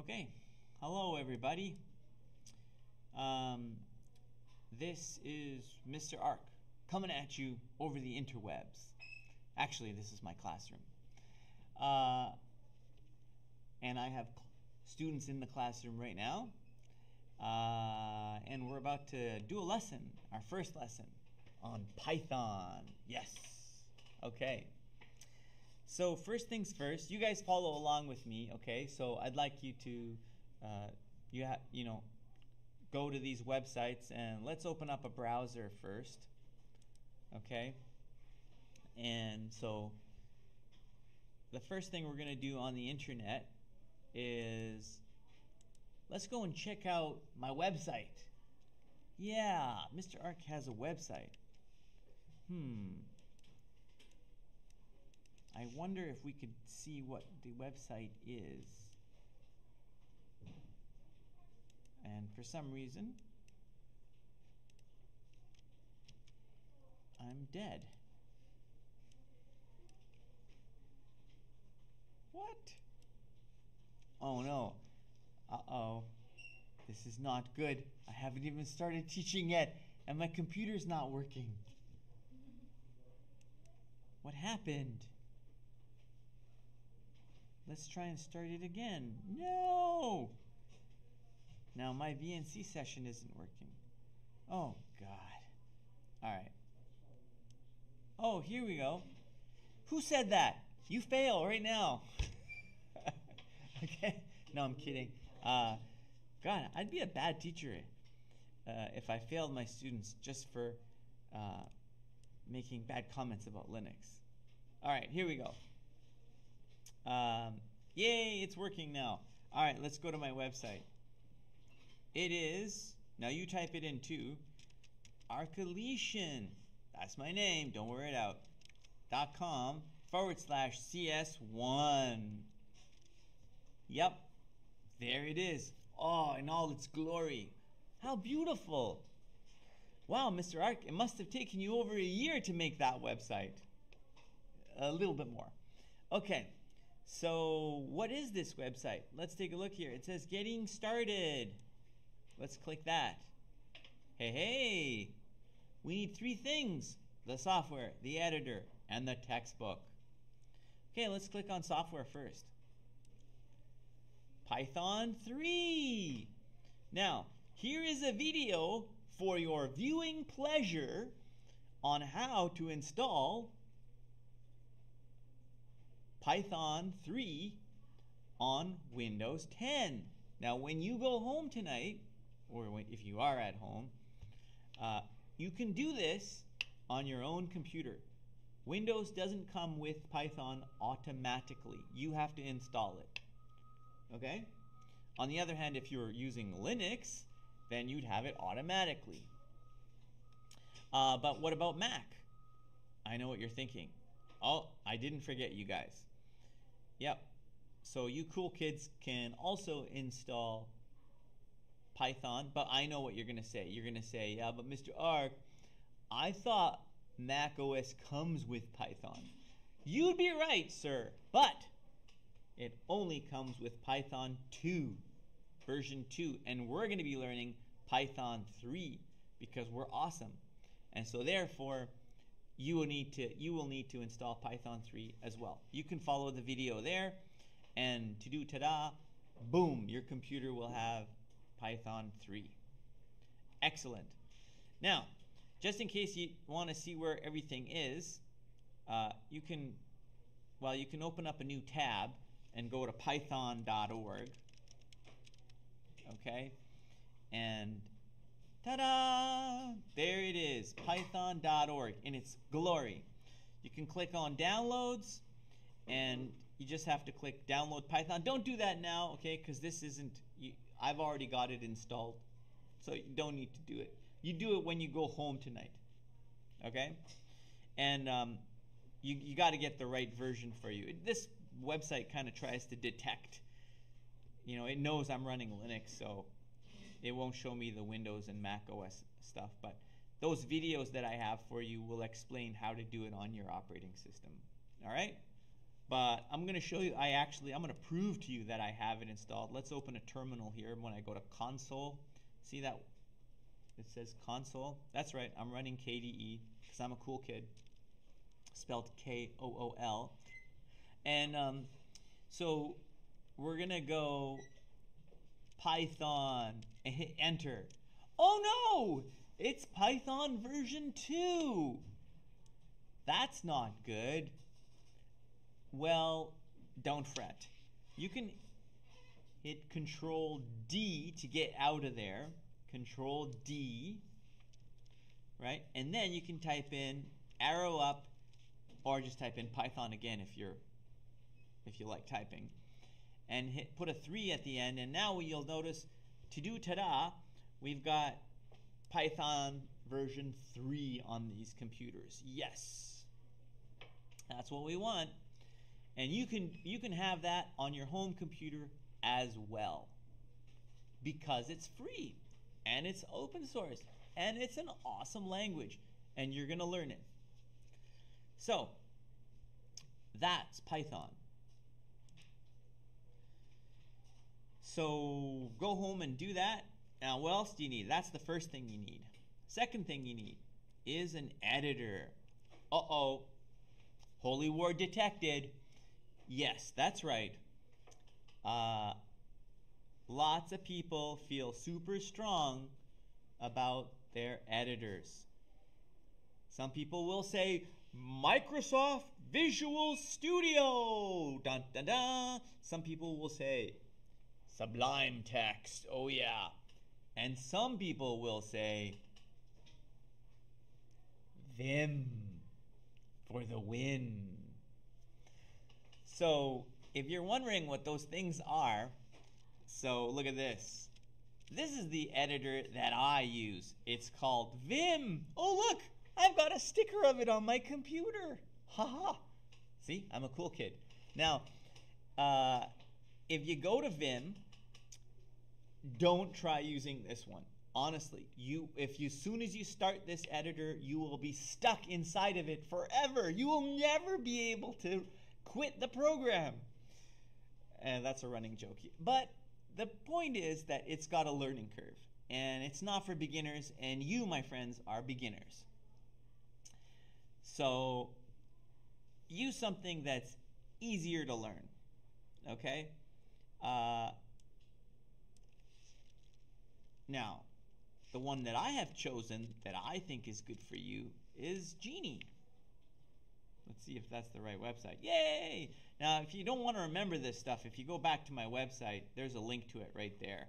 Okay, hello everybody. Um, this is Mr. Ark coming at you over the interwebs. Actually, this is my classroom. Uh, and I have students in the classroom right now. Uh, and we're about to do a lesson, our first lesson on Python. Yes. Okay. So first things first, you guys follow along with me, okay? So I'd like you to, uh, you ha- you know, go to these websites and let's open up a browser first, okay? And so the first thing we're going to do on the internet is let's go and check out my website. Yeah, Mr. Ark has a website. Hmm. I wonder if we could see what the website is. And for some reason, I'm dead. What? Oh no. Uh-oh. This is not good. I haven't even started teaching yet, and my computer's not working. What happened? Let's try and start it again. No! Now my VNC session isn't working. Oh, God. All right. Oh, here we go. Who said that? You fail right now. okay? No, I'm kidding. Uh, God, I'd be a bad teacher uh, if I failed my students just for uh, making bad comments about Linux. All right, here we go. Um, yay, it's working now. All right, let's go to my website. It is, now you type it in too, Arkiletian. That's my name, don't wear it out. Dot com forward slash CS1. Yep, there it is. Oh, in all its glory. How beautiful. Wow, Mr. Ark, it must have taken you over a year to make that website. A little bit more. Okay, so what is this website? Let's take a look here. It says getting started. Let's click that. Hey, hey, we need three things. The software, the editor, and the textbook. Okay, let's click on software first. Python 3. Now, here is a video for your viewing pleasure on how to install Python 3 on Windows 10. Now, when you go home tonight, or if you are at home, uh, you can do this on your own computer. Windows doesn't come with Python automatically. You have to install it. Okay? On the other hand, if you're using Linux, then you'd have it automatically. Uh, but what about Mac? I know what you're thinking. Oh, I didn't forget you guys. Yep. So you cool kids can also install Python, but I know what you're going to say. You're going to say, yeah, but Mr. Ark, I thought Mac OS comes with Python. You'd be right, sir, but it only comes with Python 2, version 2, and we're going to be learning Python 3 because we're awesome. And so therefore, you will need to you will need to install Python 3 as well. You can follow the video there and to do ta-da, boom, your computer will have Python 3. Excellent. Now, just in case you want to see where everything is, uh, you can, well, you can open up a new tab and go to python.org. Okay? And Ta-da! There it is, python.org in its glory. You can click on downloads and you just have to click download Python. Don't do that now, okay? Because this isn't, you, I've already got it installed. So you don't need to do it. You do it when you go home tonight, okay? And um, you, you got to get the right version for you. This website kind of tries to detect, you know, it knows I'm running Linux, so it won't show me the Windows and Mac OS stuff, but those videos that I have for you will explain how to do it on your operating system. All right? But I'm going to show you, I actually, I'm going to prove to you that I have it installed. Let's open a terminal here. When I go to console, see that it says console? That's right, I'm running KDE because I'm a cool kid. Spelled K-O-O-L. And um, so we're going to go Python and hit enter. Oh no! It's Python version 2. That's not good. Well, don't fret. You can hit Control D to get out of there. Control D, right? And then you can type in arrow up or just type in Python again if you're if you like typing. And hit put a 3 at the end and now you'll notice to do ta-da, we've got Python version 3 on these computers. Yes. That's what we want. And you can you can have that on your home computer as well. Because it's free and it's open source and it's an awesome language and you're going to learn it. So, that's Python. So, go home and do that. Now, what else do you need? That's the first thing you need. Second thing you need is an editor. Uh-oh. Holy War detected. Yes, that's right. Uh, lots of people feel super strong about their editors. Some people will say, Microsoft Visual Studio. Dun, dun, dun. Some people will say, Sublime Text. Oh, yeah. And some people will say, Vim for the win. So if you're wondering what those things are, so look at this. This is the editor that I use. It's called Vim. Oh look, I've got a sticker of it on my computer. Haha. See, I'm a cool kid. Now, uh, if you go to Vim, don't try using this one. Honestly, you if you soon as you start this editor, you will be stuck inside of it forever. You will never be able to quit the program. And that's a running joke. But the point is that it's got a learning curve and it's not for beginners and you my friends are beginners. So use something that's easier to learn. Okay? Uh, now, the one that I have chosen that I think is good for you is Geany. Let's see if that's the right website. Yay! Now, if you don't want to remember this stuff, if you go back to my website, there's a link to it right there.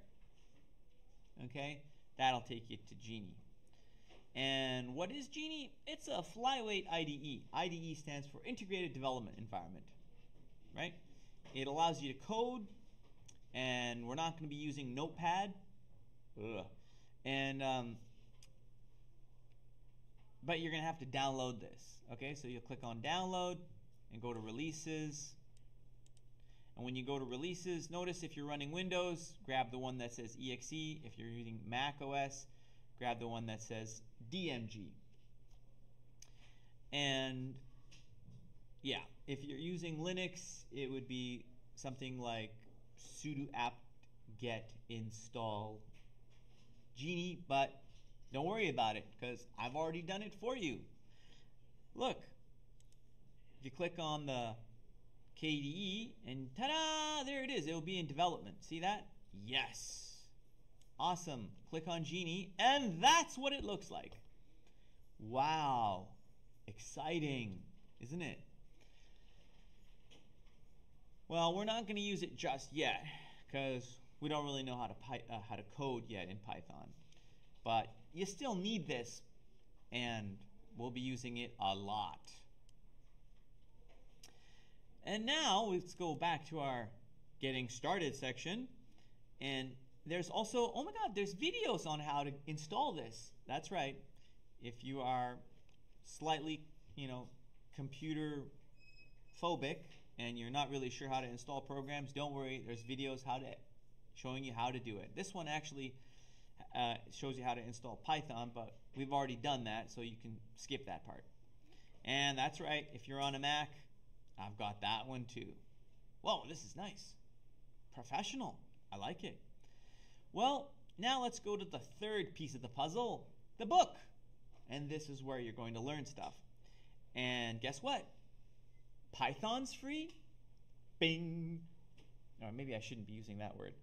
Okay? That'll take you to Geany. And what is Geany? It's a flyweight IDE. IDE stands for Integrated Development Environment. Right? It allows you to code, and we're not going to be using Notepad. Ugh. And um, but you're going to have to download this. Okay, so you'll click on download and go to releases. And when you go to releases, notice if you're running Windows, grab the one that says exe. If you're using Mac OS, grab the one that says DMG. And yeah, if you're using Linux, it would be something like sudo apt get install Geany, but don't worry about it because I've already done it for you. Look, if you click on the KDE and ta-da, there it is. It will be in development. See that? Yes. Awesome. Click on Geany and that's what it looks like. Wow. Exciting, isn't it? Well, we're not going to use it just yet because we don't really know how to uh, how to code yet in Python. But you still need this and we'll be using it a lot. And now let's go back to our getting started section. And there's also, oh my God, there's videos on how to install this. That's right. If you are slightly, you know, computer phobic and you're not really sure how to install programs, don't worry. There's videos how to showing you how to do it. This one actually uh, shows you how to install Python, but we've already done that, so you can skip that part. And that's right, if you're on a Mac, I've got that one too. Whoa, this is nice. Professional. I like it. Well, now let's go to the third piece of the puzzle the book. And this is where you're going to learn stuff. And guess what? Python's free? Bing. Or maybe I shouldn't be using that word.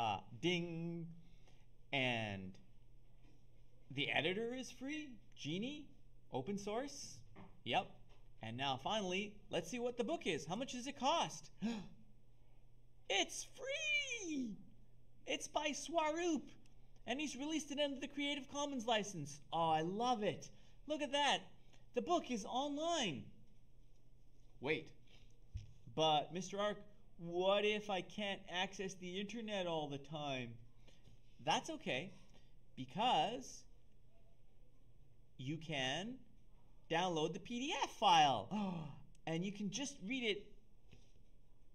Uh, ding. And the editor is free. Geany, open source. Yep. And now finally, let's see what the book is. How much does it cost? it's free. It's by Swaroop. And he's released it under the Creative Commons license. Oh, I love it. Look at that. The book is online. Wait. But, Mr. Ark, what if I can't access the internet all the time? That's okay, because you can download the PDF file. and you can just read it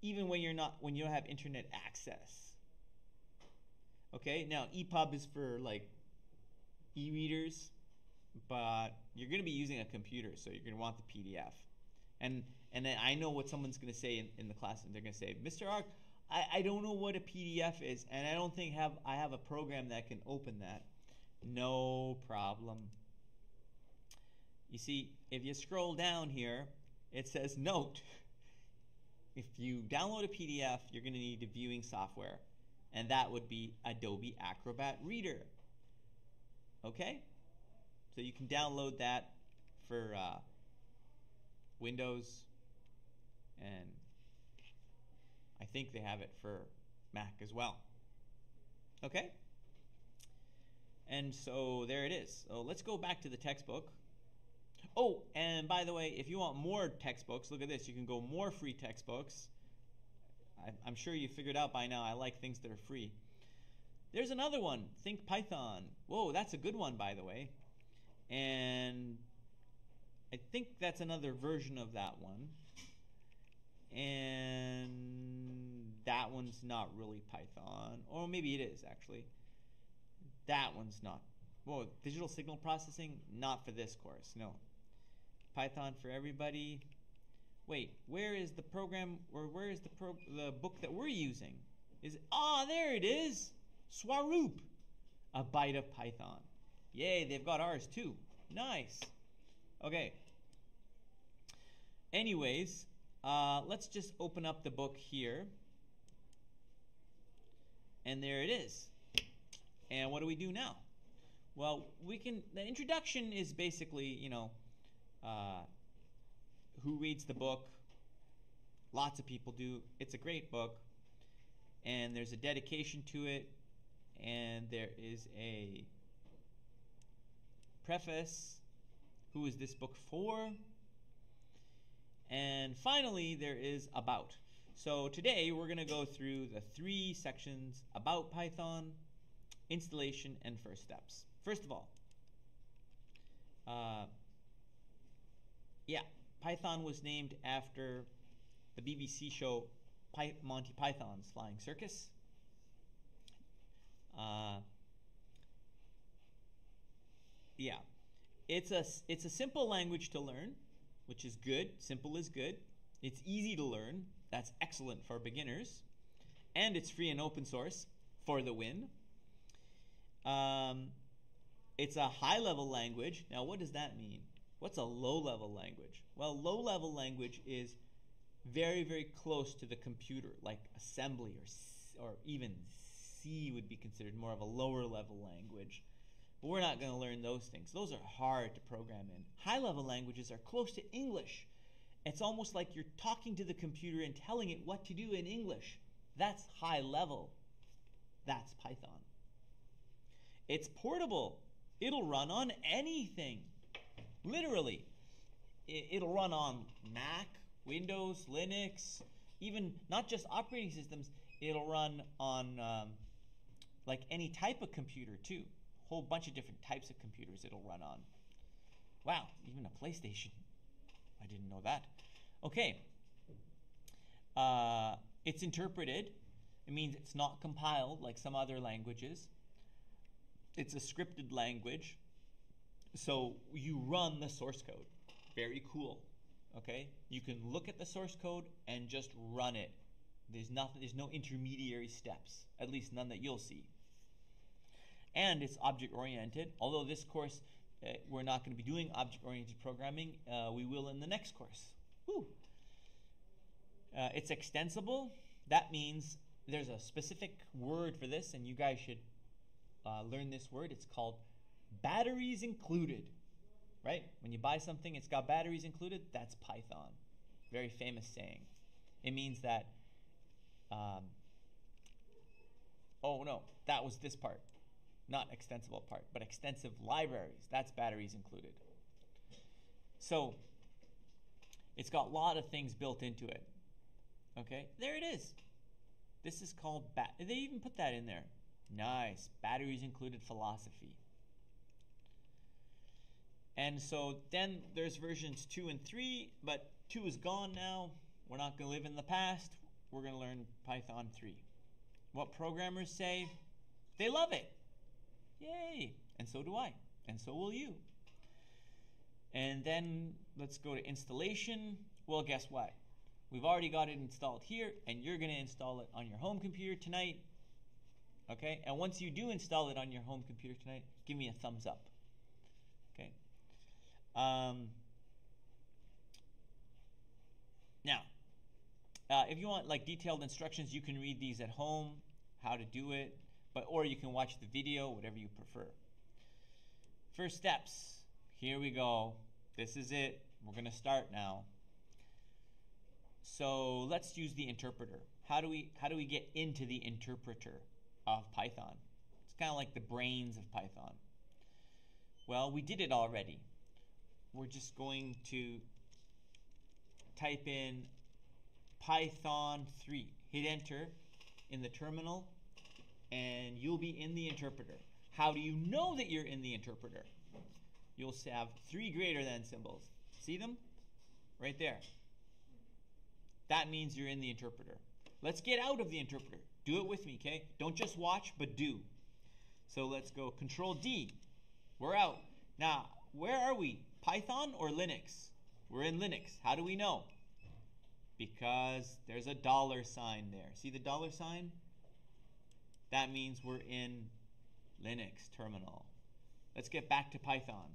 even when you're not when you don't have internet access. Okay, now EPUB is for like e-readers, but you're going to be using a computer, so you're going to want the PDF. And and then I know what someone's going to say in, in the class, and they're going to say, Mr. Ark, I, I don't know what a PDF is, and I don't think have I have a program that can open that. No problem. You see, if you scroll down here, it says note. If you download a PDF, you're going to need a viewing software, and that would be Adobe Acrobat Reader. Okay? So you can download that for uh, Windows, and I think they have it for Mac as well. Okay? And so there it is. So let's go back to the textbook. Oh, and by the way, if you want more textbooks, look at this. You can go more free textbooks. I'm sure you figured out by now I like things that are free. There's another one, Think Python. Whoa, that's a good one, by the way. And I think that's another version of that one. And that one's not really Python. Or maybe it is, actually. That one's not. Whoa, digital signal processing? Not for this course, no. Python for everybody. Wait, where is the program, or where is the, pro the book that we're using? Is Ah, oh, there it is! Swaroop! A Byte of Python. Yay, they've got ours too. Nice. Okay. Anyways, uh, let's just open up the book here. And there it is. And what do we do now? Well, we can, the introduction is basically, you know, uh, who reads the book? Lots of people do. It's a great book. And there's a dedication to it. And there is a preface. Who is this book for? And finally, there is about. So today we're going to go through the three sections about Python, installation, and first steps. First of all, uh, yeah, Python was named after the BBC show Py Monty Python's Flying Circus. Uh, yeah, it's a it's a simple language to learn, which is good. Simple is good. It's easy to learn. That's excellent for beginners, and it's free and open source for the win. Um, it's a high level language. Now, what does that mean? What's a low level language? Well, low level language is very, very close to the computer, like assembly or, or even C would be considered more of a lower level language. But we're not going to learn those things. Those are hard to program in. High level languages are close to English. It's almost like you're talking to the computer and telling it what to do in English. That's high level. That's Python. It's portable. It'll run on anything. Literally. It'll run on Mac, Windows, Linux, even not just operating systems. It'll run on um, like any type of computer too. Whole bunch of different types of computers it'll run on. Wow, even a PlayStation. I didn't know that. Okay. Uh, it's interpreted. It means it's not compiled like some other languages. It's a scripted language. So you run the source code. Very cool. Okay? You can look at the source code and just run it. There's nothing there's no intermediary steps, at least none that you'll see. And it's object oriented. Although this course uh, we're not going to be doing object oriented programming, uh, we will in the next course. Woo. Uh, it's extensible. That means there's a specific word for this, and you guys should uh, learn this word. It's called batteries included. Right? When you buy something, it's got batteries included. That's Python. Very famous saying. It means that. Um, oh no, that was this part, not extensible part, but extensive libraries. That's batteries included. So it's got a lot of things built into it. Okay, there it is. This is called bat. They even put that in there. Nice. Batteries included philosophy. And so then there's versions 2 and 3, but 2 is gone now. We're not going to live in the past. We're going to learn Python 3. What programmers say? They love it. Yay. And so do I. And so will you. And then let's go to installation. Well, guess what? We've already got it installed here, and you're going to install it on your home computer tonight. Okay? And once you do install it on your home computer tonight, give me a thumbs up. Okay? Um, now, uh, if you want like detailed instructions, you can read these at home, how to do it, but or you can watch the video, whatever you prefer. First steps. Here we go. This is it. We're going to start now. So let's use the interpreter. How do we how do we get into the interpreter of Python? It's kind of like the brains of Python. Well, we did it already. We're just going to type in Python 3. Hit enter in the terminal and you'll be in the interpreter. How do you know that you're in the interpreter? You'll have three greater than symbols. See them? Right there. That means you're in the interpreter. Let's get out of the interpreter. Do it with me, okay? Don't just watch, but do. So let's go Control D. We're out. Now, where are we? Python or Linux? We're in Linux. How do we know? Because there's a dollar sign there. See the dollar sign? That means we're in Linux terminal. Let's get back to Python.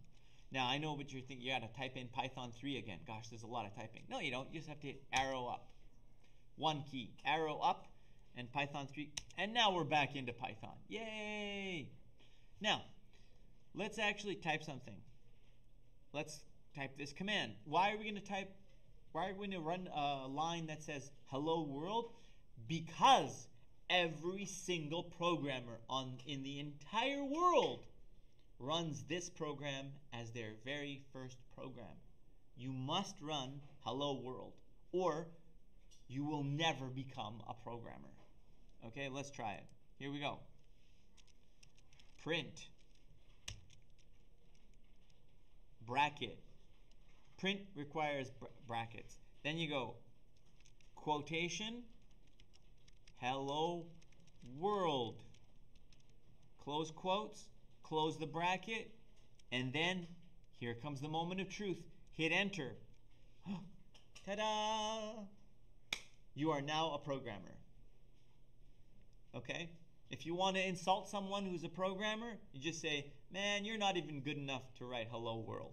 Now, I know what you're thinking. You got to type in Python 3 again. Gosh, there's a lot of typing. No, you don't. You just have to hit arrow up. One key. Arrow up and Python 3. And now we're back into Python. Yay! Now, let's actually type something. Let's type this command. Why are we going to type, why are we going to run a line that says hello world? Because every single programmer on in the entire world runs this program as their very first program. You must run Hello World or you will never become a programmer. Okay, let's try it. Here we go. Print. Bracket. Print requires br brackets. Then you go quotation, hello world. Close quotes, close the bracket, and then here comes the moment of truth. Hit enter. Ta-da! You are now a programmer. Okay? If you want to insult someone who's a programmer, you just say, man, you're not even good enough to write hello world.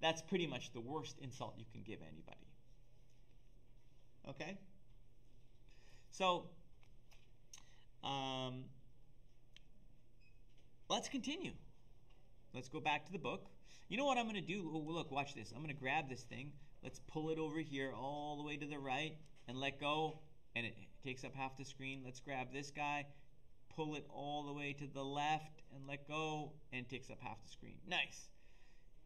That's pretty much the worst insult you can give anybody. Okay? So, um, let's continue. Let's go back to the book. You know what I'm going to do? Oh, look, watch this. I'm going to grab this thing. Let's pull it over here all the way to the right and let go. And it takes up half the screen. Let's grab this guy, pull it all the way to the left and let go. And it takes up half the screen. Nice.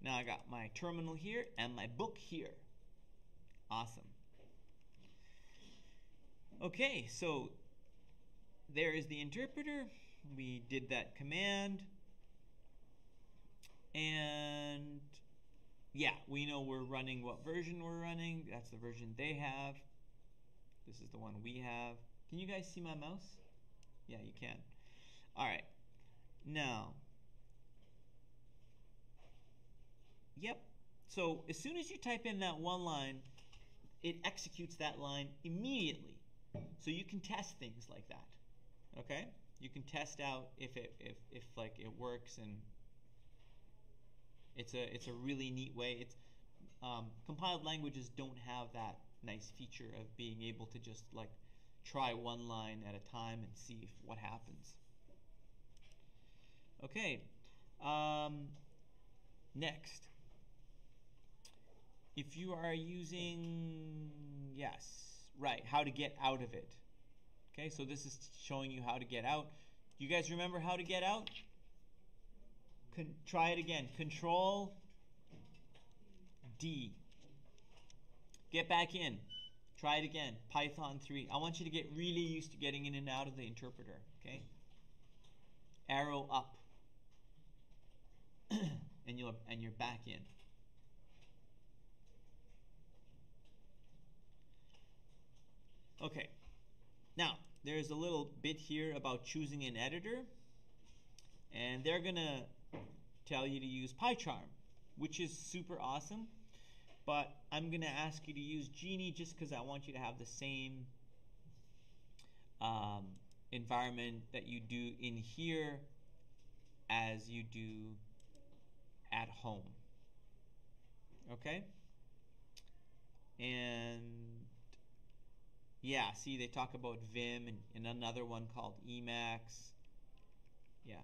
Now I got my terminal here and my book here. Awesome. Okay, so there is the interpreter. We did that command. And yeah, we know we're running what version we're running. That's the version they have. This is the one we have. Can you guys see my mouse? Yeah, you can. All right. Now, yep. So as soon as you type in that one line, it executes that line immediately. So you can test things like that. Okay? You can test out if it if, if like it works and it's a it's a really neat way. It's um, compiled languages don't have that nice feature of being able to just like try one line at a time and see if, what happens. Okay, um, next. If you are using, yes, right, how to get out of it. Okay, so this is showing you how to get out. You guys remember how to get out? Con try it again. Control D. Get back in. Try it again. Python 3. I want you to get really used to getting in and out of the interpreter. Okay? Arrow up. and you're and you're back in. Okay. Now, there's a little bit here about choosing an editor. And they're going to tell you to use PyCharm, which is super awesome. But I'm going to ask you to use Geany just because I want you to have the same um, environment that you do in here as you do at home. Okay? And yeah, see, they talk about Vim and, and another one called Emacs. Yeah.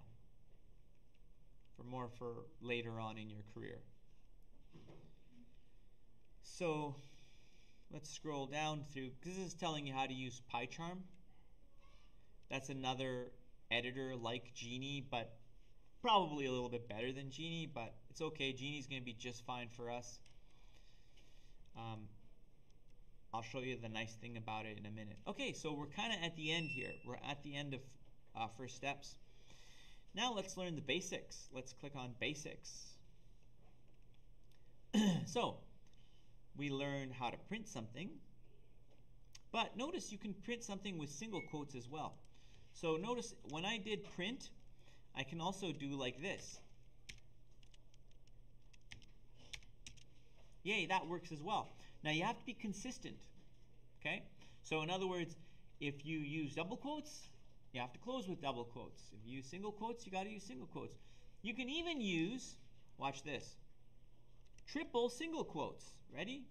For more for later on in your career. So let's scroll down through, because this is telling you how to use PyCharm. That's another editor like Geany, but probably a little bit better than Geany, but it's okay. Geany's going to be just fine for us. Um, I'll show you the nice thing about it in a minute. Okay, so we're kind of at the end here. We're at the end of uh, first steps. Now let's learn the basics. Let's click on basics. so we learned how to print something. But notice you can print something with single quotes as well. So notice when I did print, I can also do like this. Yay, that works as well. Now you have to be consistent, okay? So in other words, if you use double quotes, you have to close with double quotes. If you use single quotes, you got to use single quotes. You can even use, watch this, triple single quotes. Ready?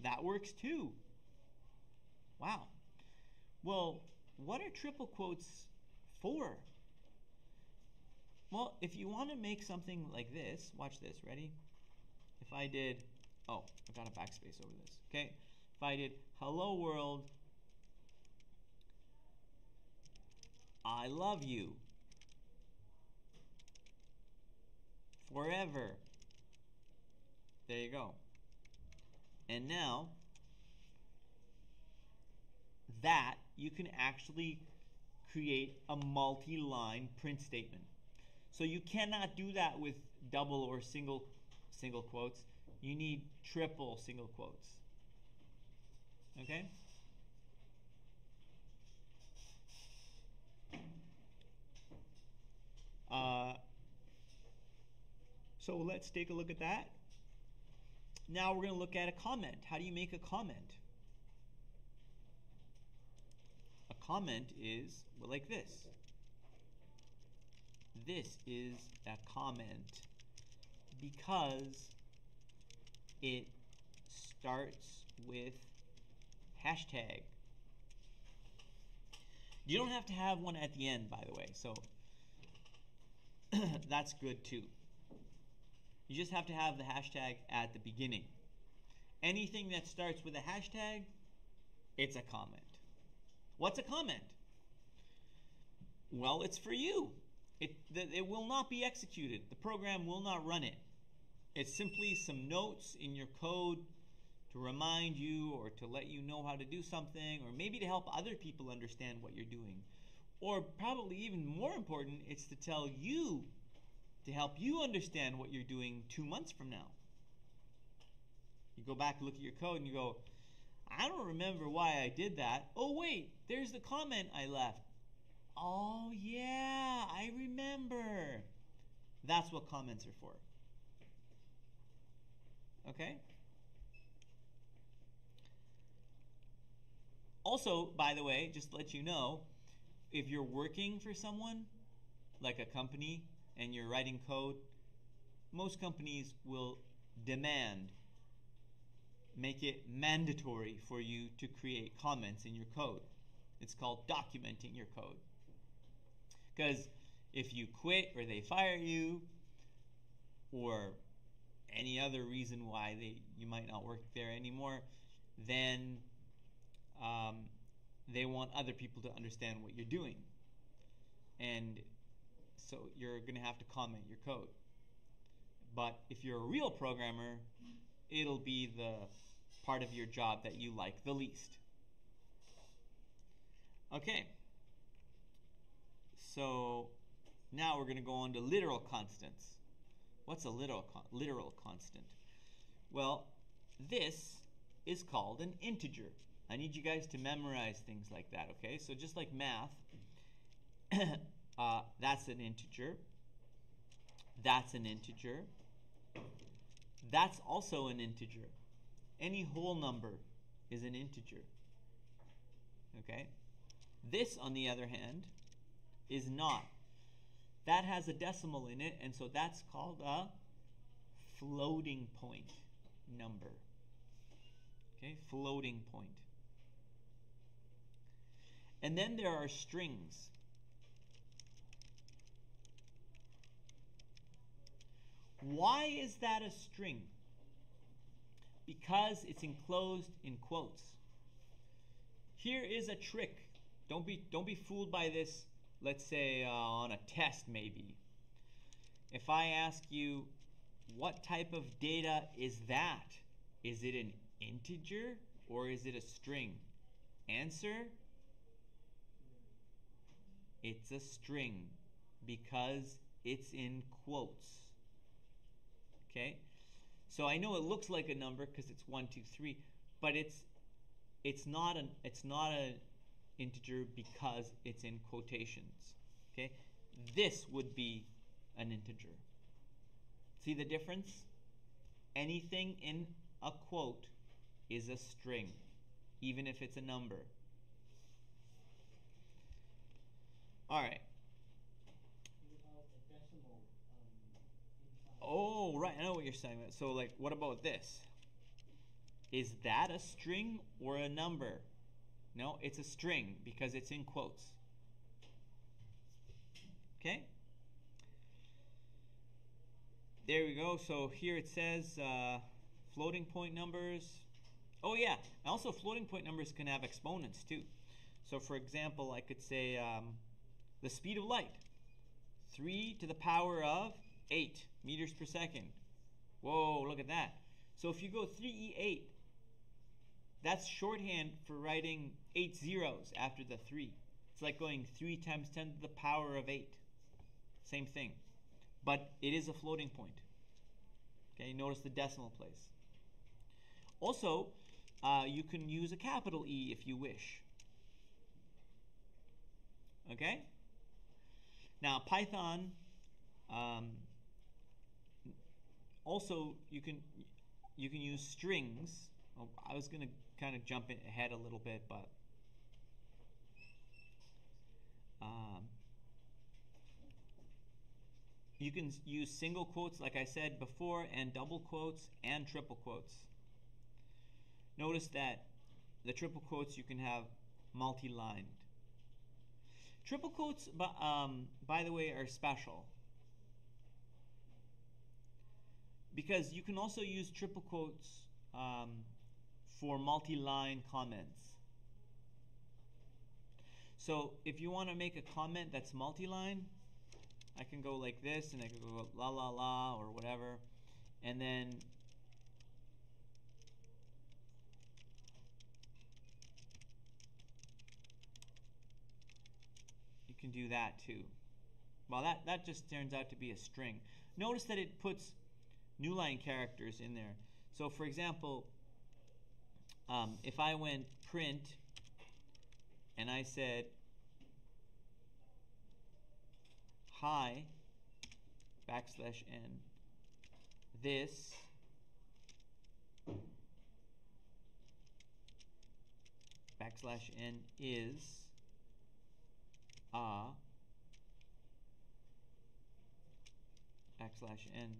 That works too. Wow. Well, what are triple quotes for? Well, if you want to make something like this, watch this, ready? If I did, oh, I've got a backspace over this, okay? If I did, hello world, I love you. Forever. There you go. And now, that you can actually create a multi-line print statement. So you cannot do that with double or single single quotes. You need triple single quotes. Okay? Uh, so let's take a look at that. Now we're going to look at a comment. How do you make a comment? A comment is like this. This is a comment because it starts with hashtag. You don't have to have one at the end, by the way, so that's good too. You just have to have the hashtag at the beginning. Anything that starts with a hashtag, it's a comment. What's a comment? Well, it's for you. It, it will not be executed. The program will not run it. It's simply some notes in your code to remind you or to let you know how to do something or maybe to help other people understand what you're doing. Or probably even more important, it's to tell you to help you understand what you're doing two months from now. You go back and look at your code and you go, I don't remember why I did that. Oh, wait, there's the comment I left. Oh, yeah, I remember. That's what comments are for. Okay? Also, by the way, just let you know, if you're working for someone, like a company, and you're writing code, most companies will demand, make it mandatory for you to create comments in your code. It's called documenting your code. Because if you quit or they fire you, or any other reason why they you might not work there anymore, then um, they want other people to understand what you're doing. And so you're going to have to comment your code. But if you're a real programmer, it'll be the part of your job that you like the least. Okay. So now we're going to go on to literal constants. What's a literal, con literal constant? Well, this is called an integer. I need you guys to memorize things like that, okay? So just like math, uh, that's an integer. That's an integer. That's also an integer. Any whole number is an integer. Okay? This, on the other hand, is not. That has a decimal in it, and so that's called a floating point number. Okay, floating point. And then there are strings. Why is that a string? Because it's enclosed in quotes. Here is a trick. Don't be don't be fooled by this. Let's say uh, on a test maybe. If I ask you what type of data is that? Is it an integer or is it a string? Answer It's a string because it's in quotes. Okay? So I know it looks like a number because it's one, two, three, but it's it's not an it's not an integer because it's in quotations. Okay? This would be an integer. See the difference? Anything in a quote is a string, even if it's a number. All right. Oh, right. I know what you're saying. So, like, what about this? Is that a string or a number? No, it's a string because it's in quotes. Okay? There we go. So here it says uh, floating point numbers. Oh yeah, also floating point numbers can have exponents too. So for example, I could say um, the speed of light, 3 to the power of 8 meters per second. Whoa, look at that. So if you go 3e8, that's shorthand for writing 8 zeros after the 3. It's like going 3 times 10 to the power of 8. Same thing. But it is a floating point. Okay, notice the decimal place. Also, uh, you can use a capital E if you wish. Okay? Now, Python, um, also you can you can use strings. Oh, I was going to kind of jump ahead a little bit, but um, you can use single quotes, like I said before, and double quotes and triple quotes. Notice that the triple quotes you can have multi-lined. Triple quotes, um, by the way, are special. Because you can also use triple quotes um, for multi-line comments. So if you want to make a comment that's multi-line, I can go like this and I can go la la la or whatever. And then you can do that too. Well, that, that just turns out to be a string. Notice that it puts new line characters in there. So for example, um, if I went print and I said hi backslash n this backslash n is a backslash n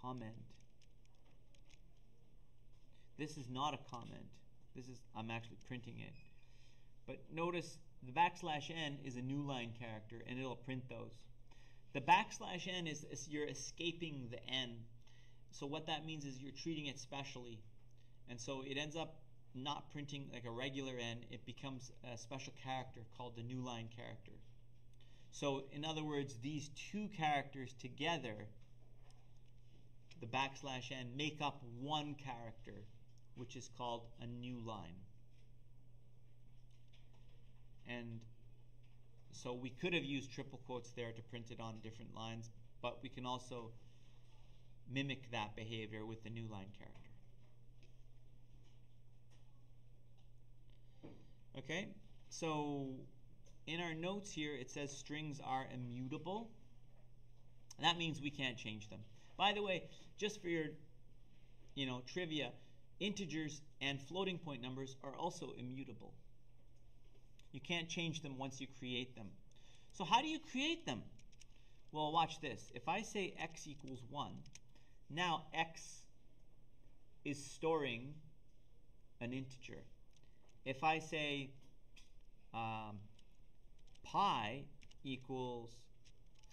comment. This is not a comment. This is, I'm actually printing it. But notice the backslash n is a new line character and it'll print those. The backslash n is, is you're escaping the n. So what that means is you're treating it specially. And so it ends up not printing like a regular n, it becomes a special character called the new line character. So in other words, these two characters together, the backslash n, make up one character, which is called a new line. And so we could have used triple quotes there to print it on different lines, but we can also mimic that behavior with the new line character. Okay, so in our notes here it says strings are immutable. That means we can't change them. By the way, just for your you know trivia, integers and floating point numbers are also immutable. You can't change them once you create them. So how do you create them? Well, watch this. If I say x equals 1, now x is storing an integer. If I say um, pi equals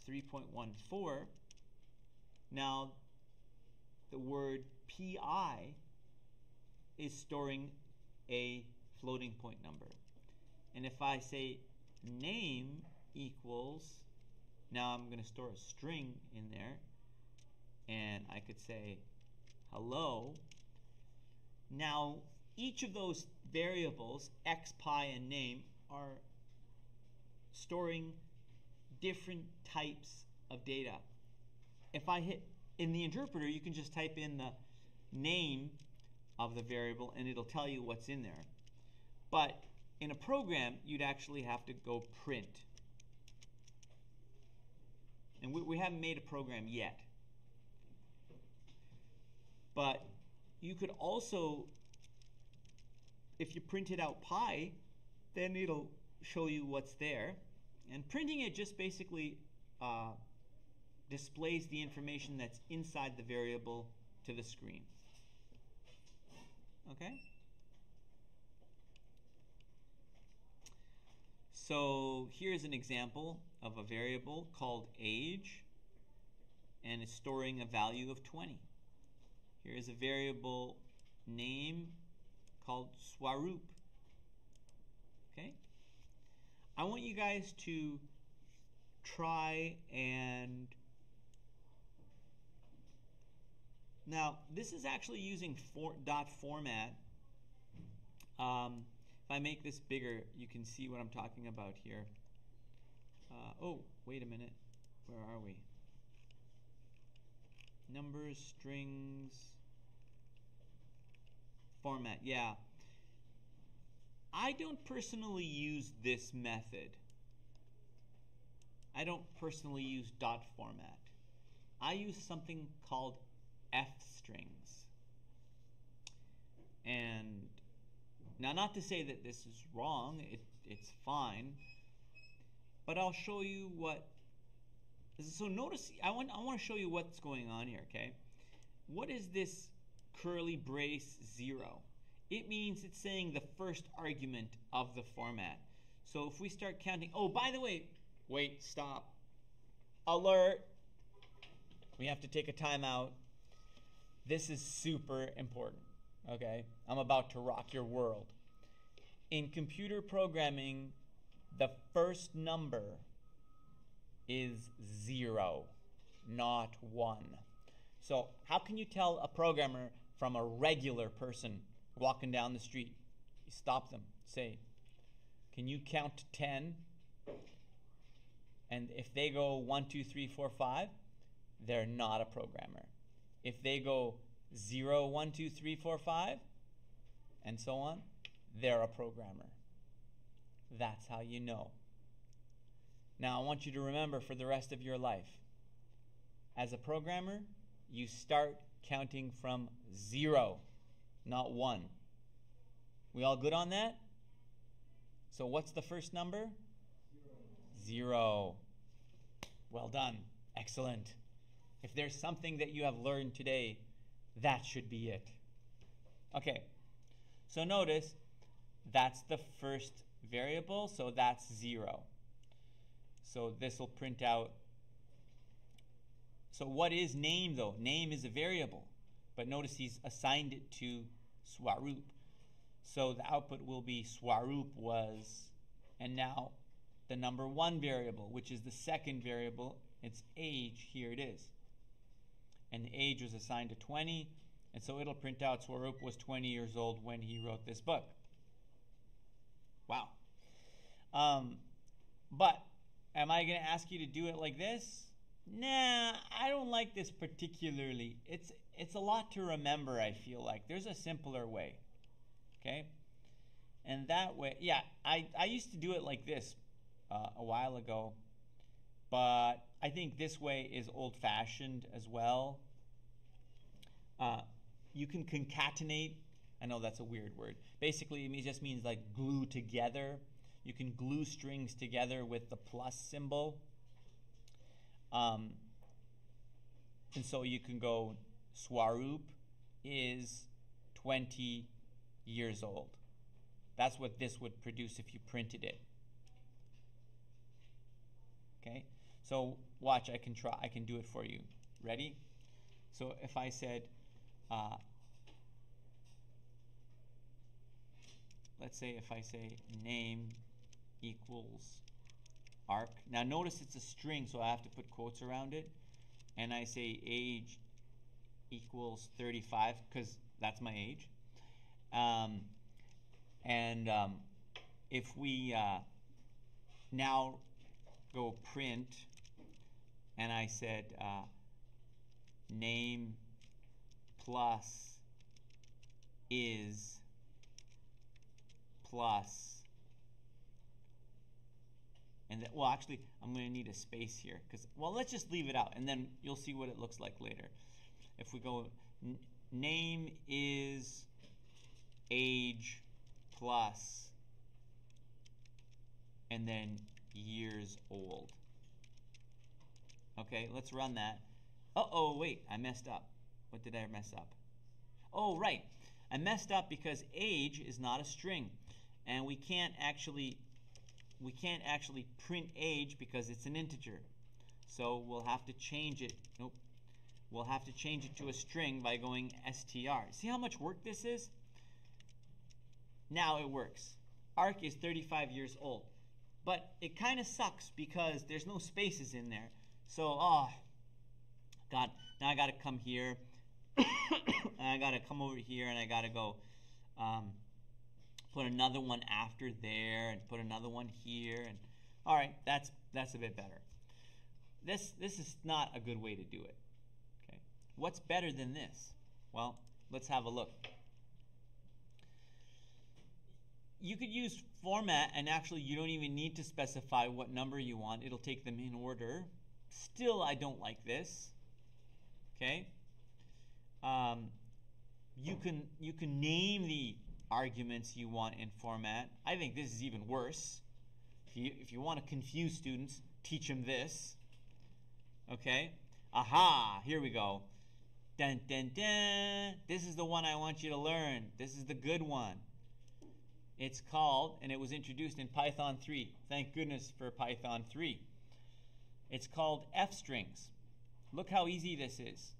3.14, now the word pi is storing a floating point number. And if I say name equals, now I'm going to store a string in there, and I could say hello. Now, each of those variables, x, pi, and name, are storing different types of data. If I hit in the interpreter, you can just type in the name of the variable and it'll tell you what's in there. But in a program, you'd actually have to go print. And we, we haven't made a program yet. But you could also if you printed out pi, then it'll show you what's there. And printing it just basically uh, displays the information that's inside the variable to the screen. Okay? So here's an example of a variable called age and it's storing a value of 20. Here's a variable name called Swaroop. Okay? I want you guys to try and now this is actually using for, dot format. Um, if I make this bigger, you can see what I'm talking about here. Uh, oh, wait a minute. Where are we? Numbers, strings format. Yeah. I don't personally use this method. I don't personally use dot format. I use something called f strings. And now not to say that this is wrong, it, it's fine, but I'll show you what so notice I want I want to show you what's going on here, okay? What is this curly brace 0. It means it's saying the first argument of the format. So if we start counting, oh, by the way, wait, stop. Alert. We have to take a timeout. This is super important, okay? I'm about to rock your world. In computer programming, the first number is zero, not one. So how can you tell a programmer from a regular person walking down the street. You stop them, say, Can you count to 10? And if they go 1, 2, 3, 4, 5, they're not a programmer. If they go 0, 1, 2, 3, 4, 5, and so on, they're a programmer. That's how you know. Now, I want you to remember for the rest of your life as a programmer, you start counting from zero, not one. We all good on that? So what's the first number? Zero. Zero. Well done. Excellent. If there's something that you have learned today, that should be it. Okay, so notice that's the first variable, so that's zero. So this will print out. So what is name though? Name is a variable, but notice he's assigned it to Swaroop. So the output will be Swaroop was, and now the number one variable, which is the second variable, its age, here it is. And the age was assigned to 20, and so it'll print out Swaroop was 20 years old when he wrote this book. Wow. Um, but am I going to ask you to do it like this? Nah, I don't like this particularly. It's it's a lot to remember, I feel like. There's a simpler way. Okay? And that way, yeah, I, I used to do it like this uh, a while ago, but I think this way is old fashioned as well. Uh, you can concatenate. I know that's a weird word. Basically, it just means like glue together. You can glue strings together with the plus symbol. Um, and so you can go Swaroop is 20 years old. That's what this would produce if you printed it. Okay, so watch, I can try, I can do it for you. Ready? So if I said, uh, let's say if I say name equals Ark. Now notice it's a string, so I have to put quotes around it. And I say age equals 35, because that's my age. Um, and um, if we uh, now go print, and I said uh, name plus is plus. And that, well actually I'm going to need a space here because well let's just leave it out and then you'll see what it looks like later. If we go name is age plus and then years old okay let's run that uh oh wait I messed up what did I mess up oh right I messed up because age is not a string and we can't actually we can't actually print age because it's an integer. So we'll have to change it. Nope. We'll have to change it to a string by going str. See how much work this is? Now it works. Ark is 35 years old. But it kind of sucks because there's no spaces in there. So, oh, God, now I got to come here. and I got to come over here and I got to go um, put another one after there and put another one here and all right that's that's a bit better. This this is not a good way to do it okay? What's better than this? Well let's have a look. You could use format and actually you don't even need to specify what number you want. It'll take them in order still I don't like this okay um, you can you can name the arguments you want in format. I think this is even worse. If you, if you want to confuse students, teach them this. Okay? Aha, here we go. Dun, dun, dun. This is the one I want you to learn. This is the good one. It's called, and it was introduced in Python 3. Thank goodness for Python 3. It's called F strings. Look how easy this is.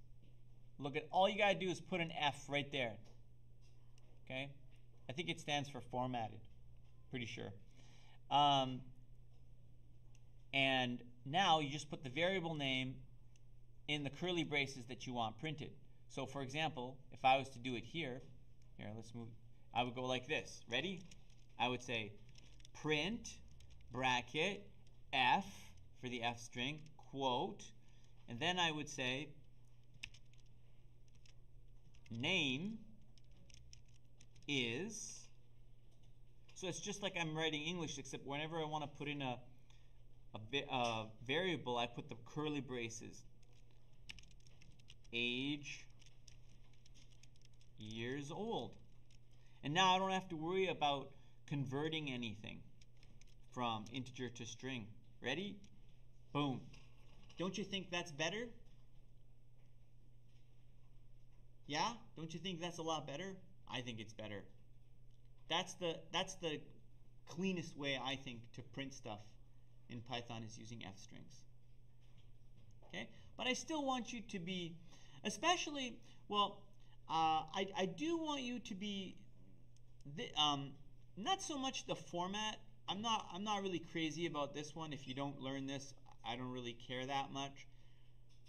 Look at all you got to do is put an F right there. Okay? I think it stands for formatted, pretty sure. Um, and now you just put the variable name in the curly braces that you want printed. So for example, if I was to do it here, here, let's move, I would go like this. Ready? I would say print bracket F for the F string, quote, and then I would say name is, so it's just like I'm writing English, except whenever I want to put in a, a, a variable, I put the curly braces. Age years old. And now I don't have to worry about converting anything from integer to string. Ready? Boom. Don't you think that's better? Yeah? Don't you think that's a lot better? I think it's better. That's the that's the cleanest way I think to print stuff in Python is using f strings. Okay? But I still want you to be especially well uh, I, I do want you to be um, not so much the format I'm not I'm not really crazy about this one if you don't learn this I don't really care that much.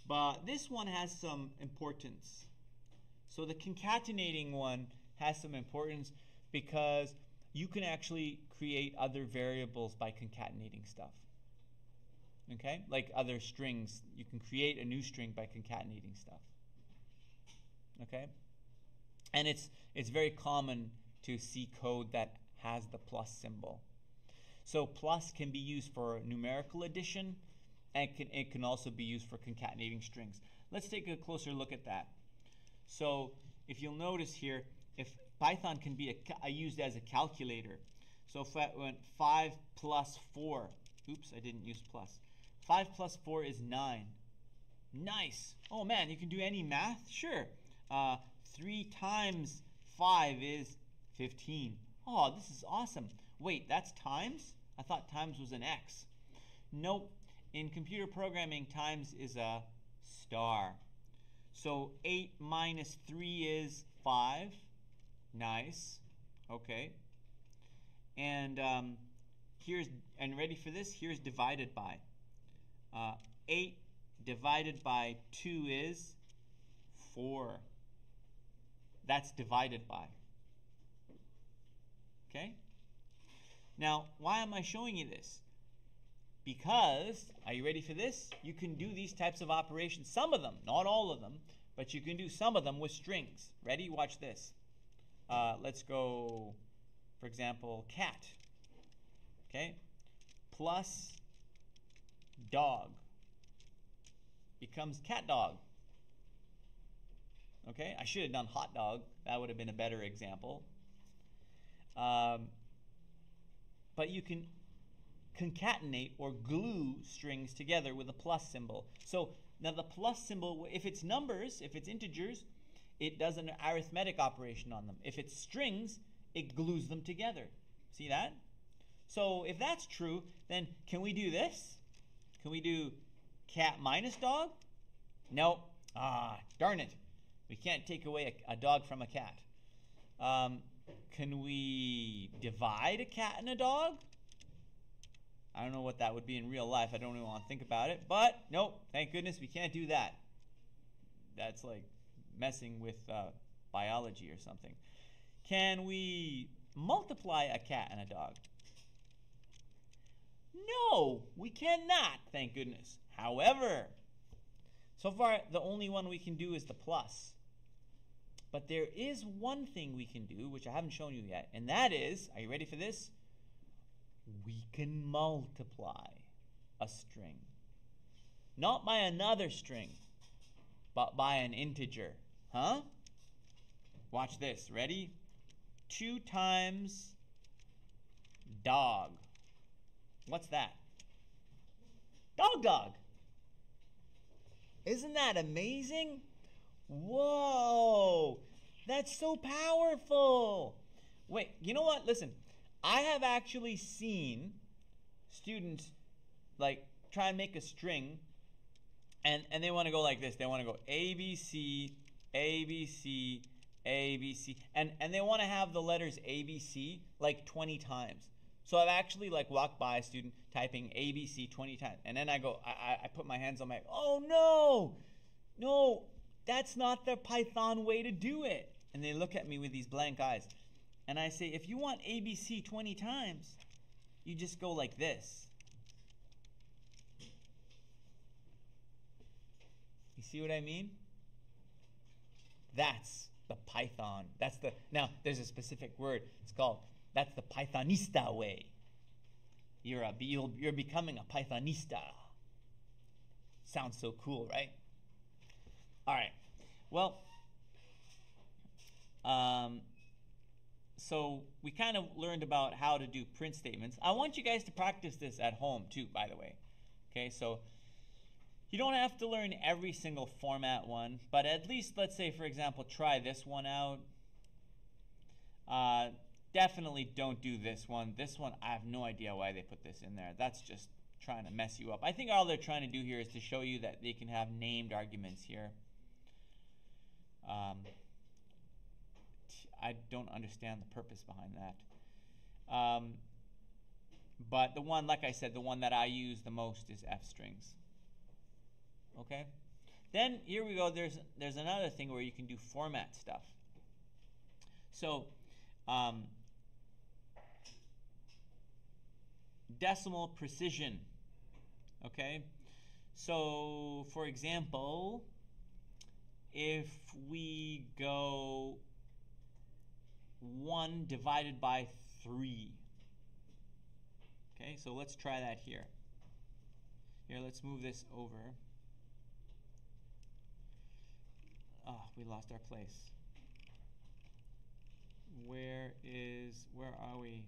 But this one has some importance. So the concatenating one has some importance because you can actually create other variables by concatenating stuff. Okay? Like other strings. You can create a new string by concatenating stuff. Okay? And it's it's very common to see code that has the plus symbol. So plus can be used for numerical addition and can, it can also be used for concatenating strings. Let's take a closer look at that. So if you'll notice here, if Python can be a, used as a calculator. So if I went 5 plus 4, oops, I didn't use plus. 5 plus 4 is 9. Nice. Oh man, you can do any math? Sure. Uh, 3 times 5 is 15. Oh, this is awesome. Wait, that's times? I thought times was an x. Nope. In computer programming, times is a star. So 8 minus 3 is 5. Nice. Okay. And um, here's, and ready for this? Here's divided by. Uh, 8 divided by 2 is 4. That's divided by. Okay? Now, why am I showing you this? Because, are you ready for this? You can do these types of operations, some of them, not all of them, but you can do some of them with strings. Ready? Watch this. Uh, let's go, for example, cat. Okay? Plus dog becomes cat dog. Okay? I should have done hot dog. That would have been a better example. Um, but you can concatenate or glue strings together with a plus symbol. So now the plus symbol, if it's numbers, if it's integers, it does an arithmetic operation on them. If it's strings, it glues them together. See that? So if that's true, then can we do this? Can we do cat minus dog? No. Ah, darn it. We can't take away a, a dog from a cat. Um, can we divide a cat and a dog? I don't know what that would be in real life. I don't even want to think about it. But nope, thank goodness we can't do that. That's like messing with uh, biology or something. Can we multiply a cat and a dog? No, we cannot, thank goodness. However, so far the only one we can do is the plus. But there is one thing we can do, which I haven't shown you yet, and that is, are you ready for this? We can multiply a string. Not by another string, but by an integer. Huh? Watch this. Ready? 2 times dog. What's that? Dog dog. Isn't that amazing? Whoa, that's so powerful. Wait, you know what? Listen, I have actually seen students like try and make a string and, and they want to go like this. They want to go A, B, C, A, B, C, A, B, C. And, and they want to have the letters A, B, C like 20 times. So I've actually like walked by a student typing ABC 20 times. And then I go, I, I put my hands on my, oh no, no, that's not the Python way to do it. And they look at me with these blank eyes. And I say, if you want ABC 20 times, you just go like this. You see what I mean? That's the Python. That's the now there's a specific word. It's called that's the Pythonista way. You're a you're becoming a Pythonista. Sounds so cool, right? All right. Well, Um, so we kind of learned about how to do print statements. I want you guys to practice this at home too, by the way. Okay, so you don't have to learn every single format one, but at least let's say, for example, try this one out. Uh, definitely don't do this one. This one, I have no idea why they put this in there. That's just trying to mess you up. I think all they're trying to do here is to show you that they can have named arguments here. Um, I don't understand the purpose behind that. Um, but the one, like I said, the one that I use the most is f strings. Okay? Then here we go. There's there's another thing where you can do format stuff. So um, decimal precision. Okay? So for example, if we go 1 divided by 3. Okay, so let's try that here. Here, let's move this over. Ah, oh, we lost our place. Where is, where are we?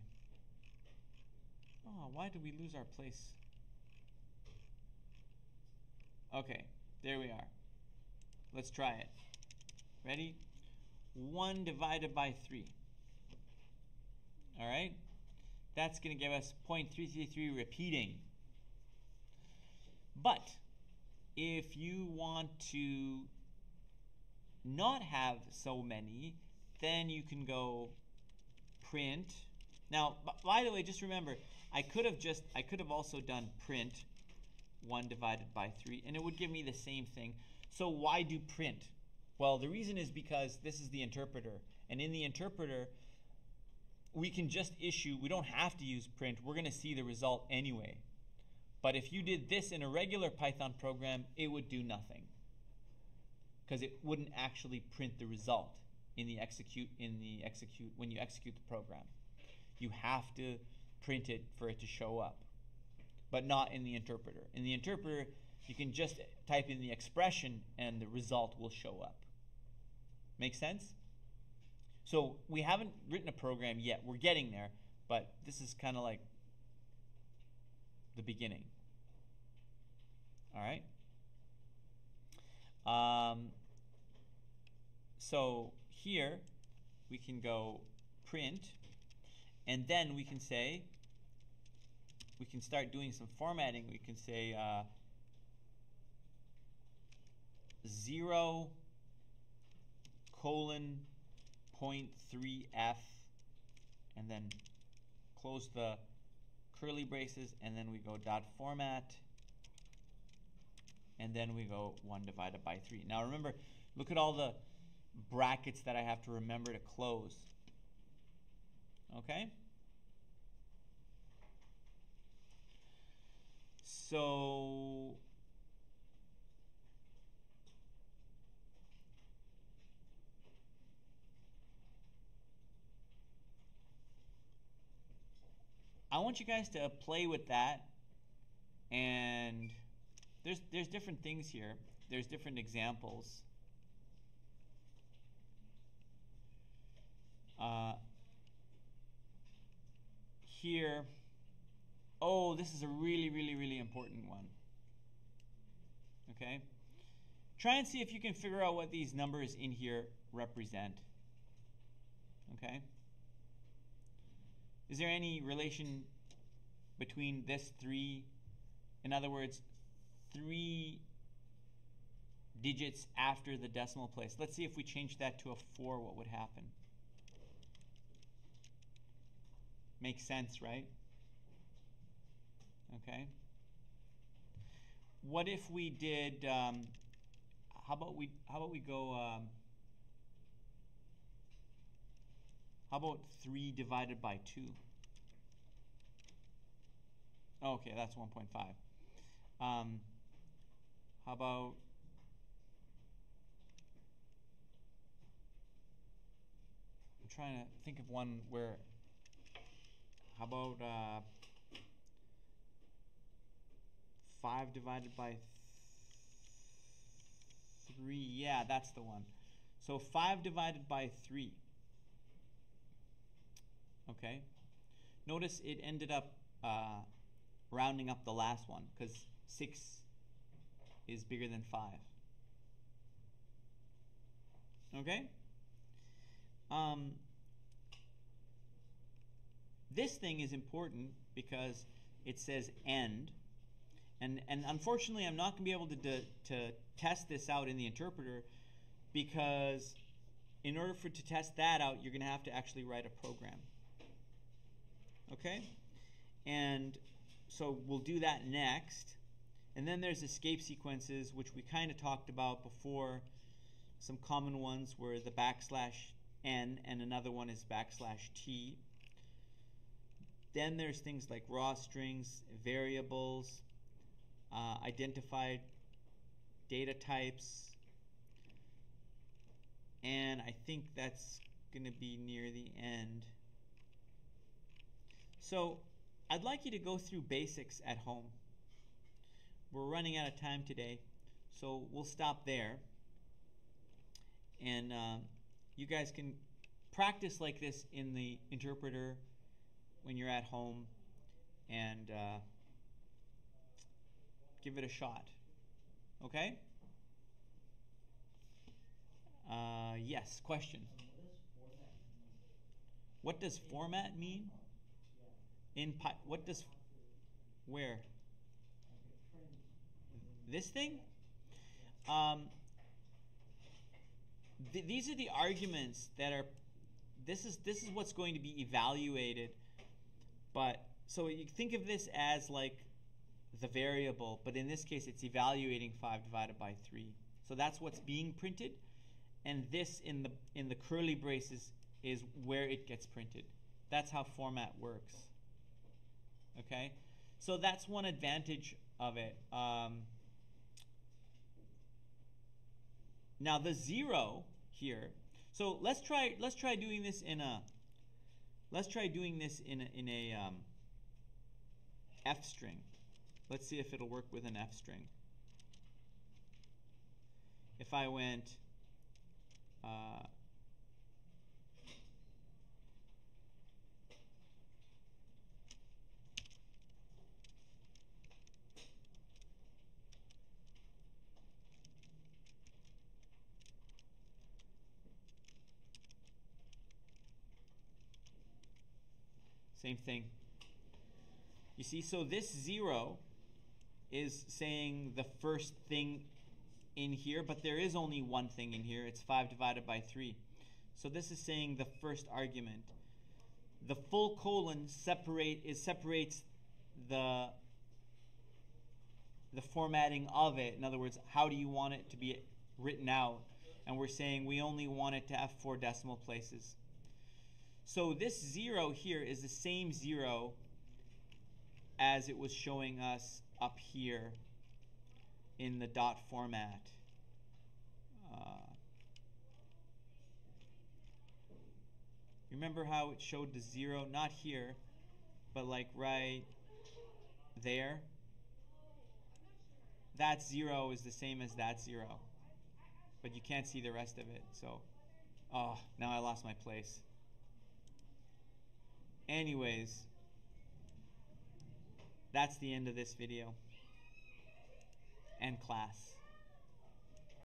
Oh, why did we lose our place? Okay, there we are. Let's try it. Ready? 1 divided by 3. All right? That's going to give us 0.333 repeating. But if you want to not have so many, then you can go print. Now, by the way, just remember, I could have just, I could have also done print 1 divided by 3, and it would give me the same thing. So why do print? Well, the reason is because this is the interpreter. And in the interpreter, we can just issue, we don't have to use print. We're going to see the result anyway. But if you did this in a regular Python program, it would do nothing. Because it wouldn't actually print the result in the execute in the execute when you execute the program. You have to print it for it to show up. But not in the interpreter. In the interpreter, you can just type in the expression and the result will show up. Make sense? So we haven't written a program yet. We're getting there, but this is kind of like the beginning. All right? Um, so here we can go print, and then we can say, we can start doing some formatting. We can say, uh, 0 colon 0.3f and then close the curly braces and then we go dot format and then we go 1 divided by 3. Now remember, look at all the brackets that I have to remember to close. Okay? So I want you guys to play with that and there's there's different things here. There's different examples. Uh, here, oh, this is a really, really, really important one. Okay? Try and see if you can figure out what these numbers in here represent. Okay? Is there any relation between this 3, in other words, 3 digits after the decimal place? Let's see if we change that to a 4, what would happen? Makes sense, right? Okay. What if we did, um, how about we, how about we go, um, how about 3 divided by 2? Okay, that's 1.5. Um, how about I'm trying to think of one where how about uh, 5 divided by 3 yeah that's the one so 5 divided by 3 Okay? Notice it ended up uh, rounding up the last one because 6 is bigger than 5. Okay? Um, this thing is important because it says end. And, and unfortunately, I'm not going to be able to, to, to test this out in the interpreter because in order for to test that out, you're going to have to actually write a program. Okay? And so we'll do that next. And then there's escape sequences, which we kind of talked about before. Some common ones were the backslash n, and another one is backslash t. Then there's things like raw strings, variables, uh, identified data types, and I think that's going to be near the end. So I'd like you to go through basics at home. We're running out of time today, so we'll stop there. And uh, you guys can practice like this in the interpreter when you're at home and uh, give it a shot. Okay? Uh, yes, question. What does format mean? In Pi- what does where? This thing? Um, th- these are the arguments that are. This is this is what's going to be evaluated. But so you think of this as like the variable, but in this case it's evaluating five divided by three. So that's what's being printed, and this in the in the curly braces is where it gets printed. That's how format works. Okay, so that's one advantage of it. Um, now the zero here. So let's try let's try doing this in a let's try doing this in a, in a um, F string. Let's see if it'll work with an F string. If I went uh, Same thing. You see, so this zero is saying the first thing in here, but there is only one thing in here. It's 5 divided by 3. So this is saying the first argument. The full colon separate is separates the the formatting of it. In other words, how do you want it to be written out? And we're saying we only want it to have four decimal places. So this zero here is the same zero as it was showing us up here in the dot format. Uh, remember how it showed the zero, not here, but like right there? That zero is the same as that zero. But you can't see the rest of it, so, oh, now I lost my place. Anyways, that's the end of this video and class.